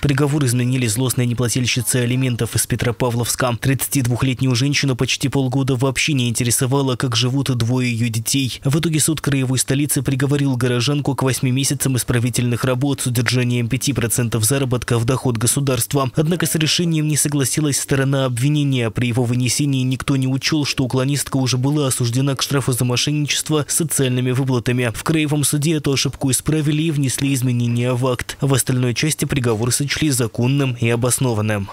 Приговор изменили злостные неплательщицы алиментов из Петропавловска. 32-летнюю женщину почти полгода вообще не интересовало, как живут двое ее детей. В итоге суд краевой столицы приговорил горожанку к 8 месяцам исправительных работ с удержанием 5% заработка в доход государства. Однако с решением не согласилась сторона обвинения. При его вынесении никто не учел, что уклонистка уже была осуждена к штрафу за мошенничество с социальными выплатами. В краевом суде эту ошибку исправили и внесли изменения в акт. В остальной части приговор сочли законным и обоснованным.